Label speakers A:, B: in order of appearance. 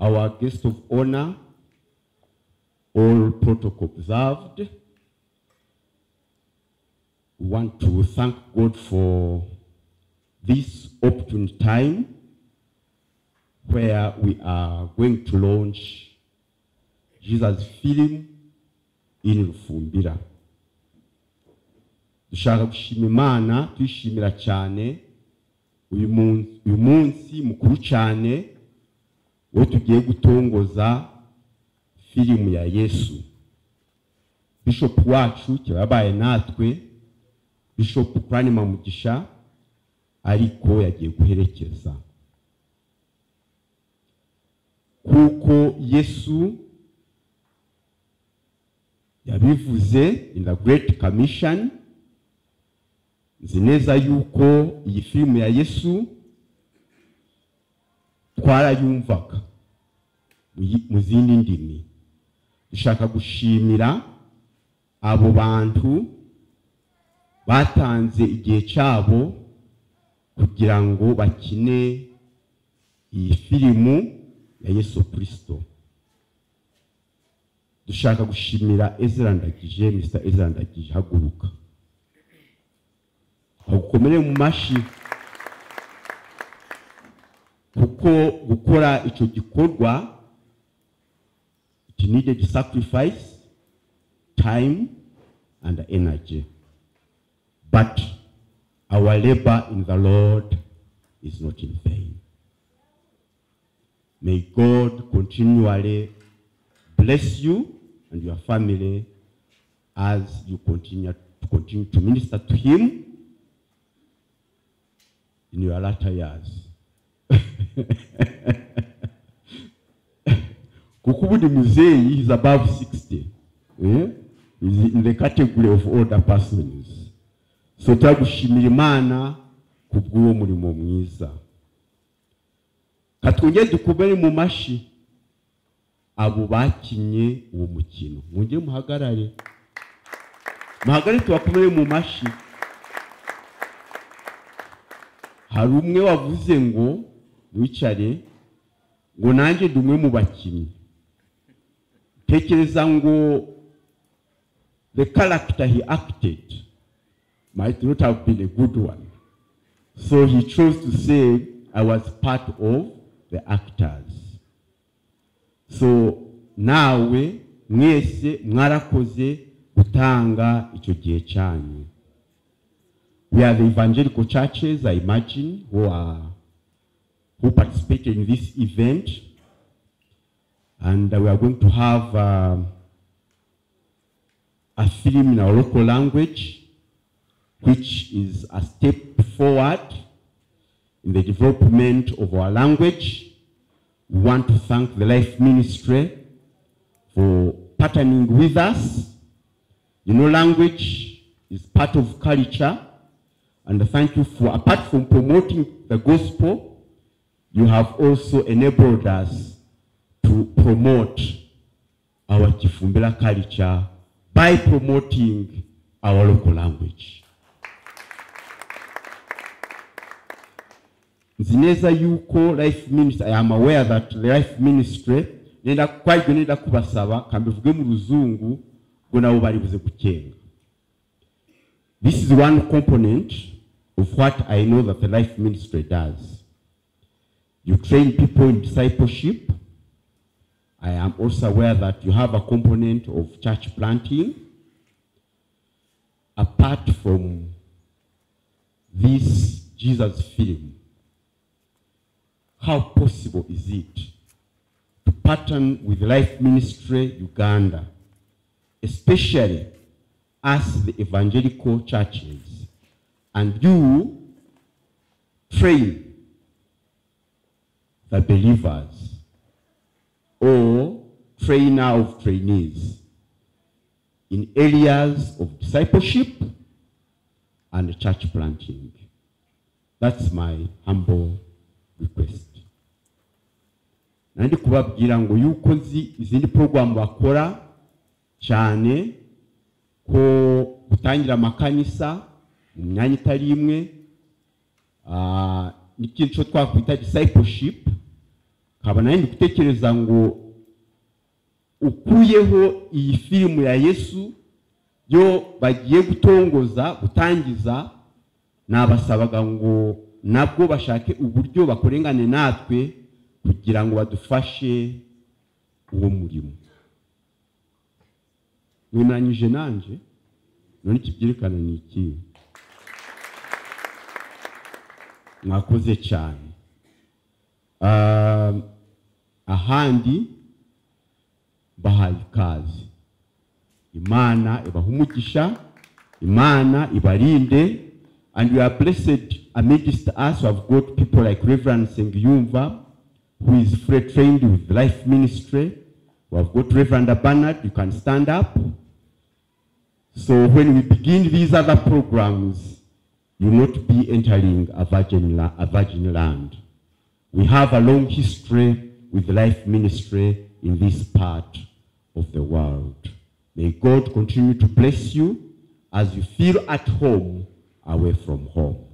A: our guest of honor, all protocol observed. Want to thank God for this opportune time where we are going to launch Jesus film in Rufumbira. dushaka gushima imana tuyishimira cyane uyu munsi mukuru cyane wo tugiye gutongoza filimu ya yesu. Bishop wacu yabaye natwe bishop kurani mamugisha ariko yagiye guherekeza. Kuko yesu yabivuze in the great commission nzi neza yuko iyi filime ya yesu twarayumvaga mu zindi ndimi. Dushaka gushimira abo bantu batanze igihe cyabo kugira ngo bakine iyi filimu ya yesu kirisito dushaka gushimira ezra ndagije mr ezra ndagije haguruka bagukomere mu mashi kuko gukora icyo gikorwa it needed sacrifice time and energy but our labor in the lord is not in vain may god continually bless you and your family as you continue to continue to minister to him in your latter years. Kuko ni muzeyi is above 60 eh? in the category of older persons so turagushimira imana kubw'uwo murimo mwiza. Katwongere dukomere mu mashi abo bakinye uwo mukino. Mwongere muhagarare. Muhagarare tubakomere mu mashi hari umwe wavuze ngo wicare ngo nanjye ndi mu tekereza ngo the character he acted might not have been a good one. So he chose to say i was part of the actors. So nawe mwese mwarakoze gutanga icyo gihe cyanyu. We are the evangelical churches, I imagine, who are who participated in this event, and we are going to have um, a film in our local language, which is a step forward in the development of our language. We want to thank the Life Ministry for partnering with us. You know, language is part of culture. And thank you for, apart from promoting the gospel, you have also enabled us to promote our Chifumbira culture by promoting our local language. nzi neza yuko life ministry i am aware that the life ministry nenda kwaryo nenda kubasaba kambivuge mu ruzungu ngo nabo bari buze gukenga this is one component of what i know that the life ministry does you train people in discipleship. I am also aware that you have a component of church planting. Apart from this jesus film how possible is it to partner with Life Ministry Uganda, especially as the evangelical churches, and you train the believers or trainer of trainees in areas of discipleship and church planting. That's my humble request. nandi kubabwira ngo yuko nzi izindi porogaramu bakora cyane ko gutangira amakanisa mu myanya itari imwe ah, n'ikintu cyo twakwita discipleship nkaba ndi gutekereza ngo ukuyeho iyi filimu ya yesu yo bagiye gutongoza gutangiza nabasabaga ngo nabwo bashake uburyo bakorengane natwe kugira ngo badufashe uwo murimo. Mwemeranyije nanje? None ikibyerekana ni iki? Mwakoze cyane. Ahandi bahaye ikaze. Imana ibaha imana ibarinde and we are blessed amidst us who have got people like reverend sengiyumva who is trained with life ministry we have got reverend bernard you can stand up. So when we begin these other programs you will not be entering a virgin, a virgin land. We have a long history with life ministry in this part of the world. May God continue to bless you as you feel at home away from home.